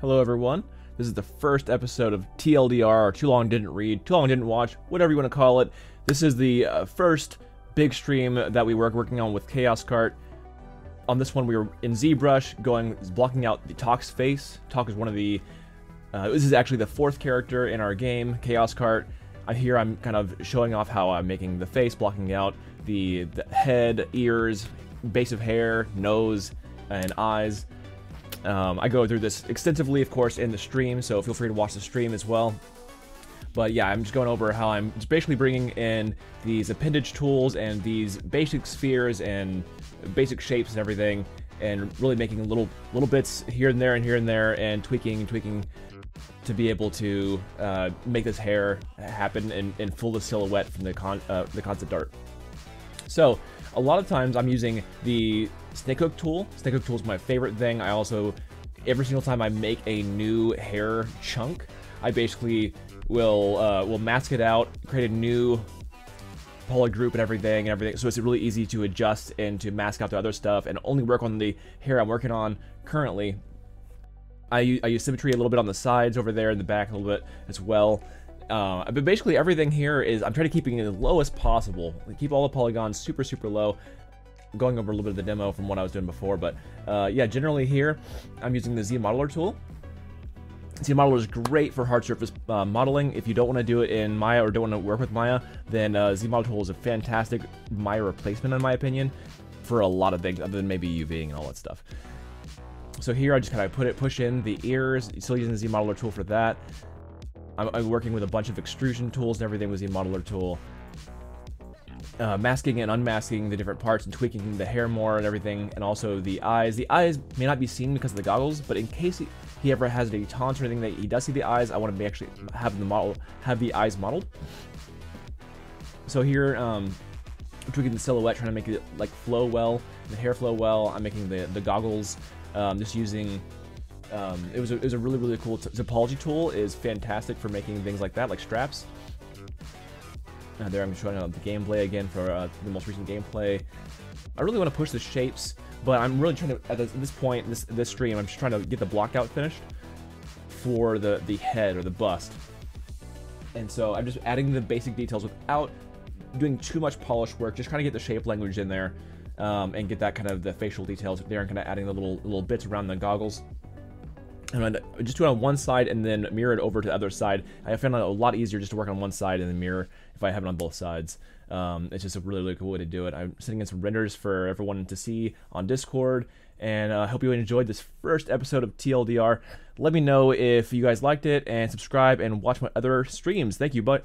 Hello, everyone. This is the first episode of TLDR, or Too Long Didn't Read, Too Long Didn't Watch, whatever you want to call it. This is the uh, first big stream that we were working on with Chaos Kart. On this one, we were in ZBrush, going blocking out the Tok's face. Talk is one of the. Uh, this is actually the fourth character in our game, Chaos Kart. I here I'm kind of showing off how I'm making the face, blocking out the, the head, ears, base of hair, nose, and eyes. Um, I go through this extensively, of course, in the stream, so feel free to watch the stream as well. But yeah, I'm just going over how I'm basically bringing in these appendage tools and these basic spheres and basic shapes and everything, and really making little little bits here and there and here and there, and tweaking and tweaking to be able to uh, make this hair happen and, and full the silhouette from the con uh, the concept art. So a lot of times I'm using the snake hook tool. Snake hook tool is my favorite thing. I also, every single time I make a new hair chunk, I basically will uh, will mask it out, create a new poly group and everything and everything. So it's really easy to adjust and to mask out the other stuff and only work on the hair I'm working on currently. I use, I use symmetry a little bit on the sides over there in the back a little bit as well. Uh, but basically everything here is I'm trying to keep it as low as possible. Keep all the polygons super, super low. Going over a little bit of the demo from what I was doing before, but uh, yeah, generally here I'm using the Z Modeler tool. Z Modeler is great for hard surface uh, modeling. If you don't want to do it in Maya or don't want to work with Maya, then uh, Z Modeler tool is a fantastic Maya replacement in my opinion for a lot of things other than maybe UVing and all that stuff. So here I just kind of put it, push in the ears, still using the Z Modeler tool for that. I'm, I'm, working with a bunch of extrusion tools and everything with the modeler tool. Uh, masking and unmasking the different parts and tweaking the hair more and everything, and also the eyes. The eyes may not be seen because of the goggles, but in case he, he ever has any taunts or anything that he does see the eyes, I want to actually have the model have the eyes modeled. So here, um, tweaking the silhouette, trying to make it like flow well, the hair flow well. I'm making the the goggles, um, just using um, it was a, it was a really really cool topology tool. is fantastic for making things like that, like straps. There I'm showing out the gameplay again for uh, the most recent gameplay. I really want to push the shapes, but I'm really trying to at this point this this stream I'm just trying to get the block out finished for the the head or the bust. And so I'm just adding the basic details without doing too much polish work, just trying to get the shape language in there um, and get that kind of the facial details there and kind of adding the little little bits around the goggles. And just do it on one side and then mirror it over to the other side. I found it a lot easier just to work on one side and then mirror if I have it on both sides. Um, it's just a really, really cool way to do it. I'm sending in some renders for everyone to see on Discord, and I uh, hope you enjoyed this first episode of TLDR. Let me know if you guys liked it, and subscribe and watch my other streams. Thank you, bye.